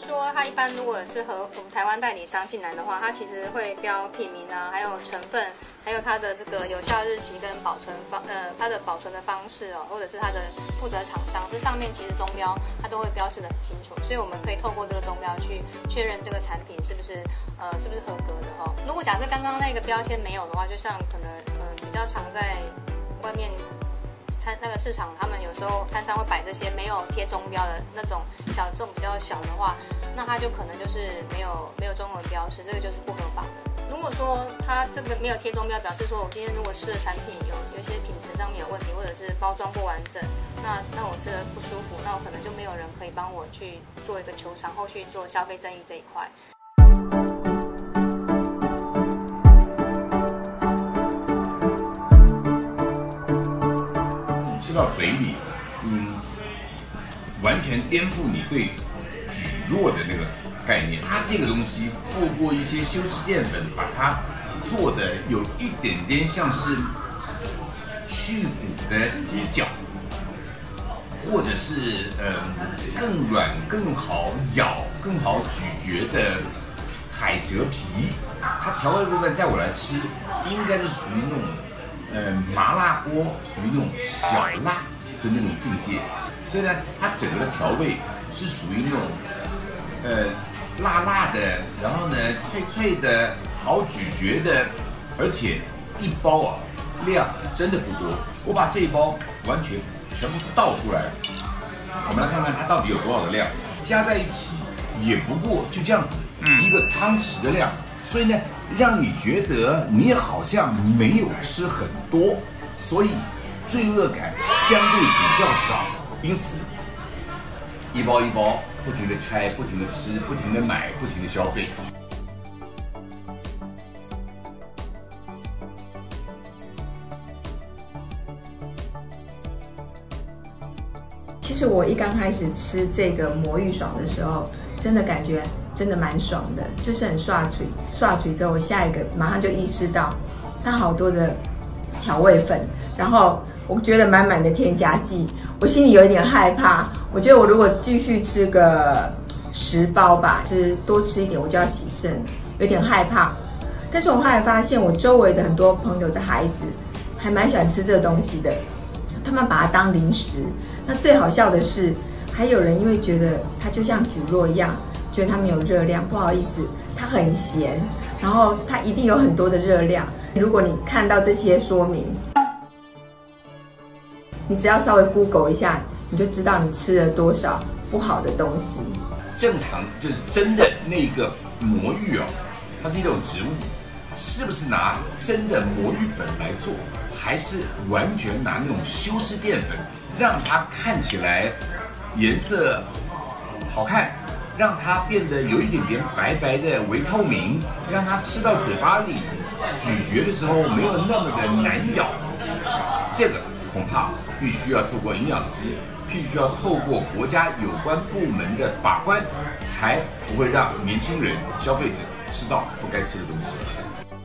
说它一般如果是和我们台湾代理商进来的话，它其实会标品名啊，还有成分，还有它的这个有效日期跟保存方，呃，它的保存的方式哦，或者是它的负责厂商，这上面其实中标它都会标示的很清楚，所以我们可以透过这个中标去确认这个产品是不是呃是不是合格的哦。如果假设刚刚那个标签没有的话，就像可能呃比较常在外面。摊那个市场，他们有时候摊商会摆这些没有贴中标的那种小众比较小的话，那他就可能就是没有没有中文标识，这个就是不合法的。如果说他这个没有贴中标，表示说我今天如果吃的产品有有些品质上面有问题，或者是包装不完整，那那我吃的不舒服，那我可能就没有人可以帮我去做一个求偿，后续做消费争议这一块。吃到嘴里，嗯，完全颠覆你对蒟蒻的那个概念。它这个东西透过一些修饰淀粉，把它做的有一点点像是去骨的鸡脚，或者是呃更软、更好咬、更好咀嚼的海蜇皮。它调味部分在我来吃，应该是属于那种。呃，麻辣锅属于那种小辣的那种境界，所以呢，它整个的调味是属于那种呃辣辣的，然后呢脆脆的，好咀嚼的，而且一包啊量真的不多，我把这一包完全全部倒出来，我们来看看它到底有多少的量，加在一起也不过就这样子一个汤匙的量。所以呢，让你觉得你好像没有吃很多，所以罪恶感相对比较少。因此，一包一包不停的拆，不停的吃，不停的买，不停的消费。其实我一刚开始吃这个魔芋爽的时候，真的感觉。真的蛮爽的，就是很刷嘴，刷嘴之后，我下一个马上就意识到，它好多的调味粉，然后我觉得满满的添加剂，我心里有一点害怕。我觉得我如果继续吃个十包吧，吃多吃一点，我就要洗肾，有点害怕。但是我后来发现，我周围的很多朋友的孩子还蛮喜欢吃这个东西的，他们把它当零食。那最好笑的是，还有人因为觉得它就像蒟蒻一样。觉得它没有热量，不好意思，它很咸，然后它一定有很多的热量。如果你看到这些说明，你只要稍微 Google 一下，你就知道你吃了多少不好的东西。正常就是真的那个魔芋哦，它是一种植物，是不是拿真的魔芋粉来做，还是完全拿那种修饰淀粉，让它看起来颜色好看？让它变得有一点点白白的、微透明，让它吃到嘴巴里咀嚼的时候没有那么的难咬。这个恐怕必须要透过营养师，必须要透过国家有关部门的把关，才不会让年轻人、消费者吃到不该吃的东西。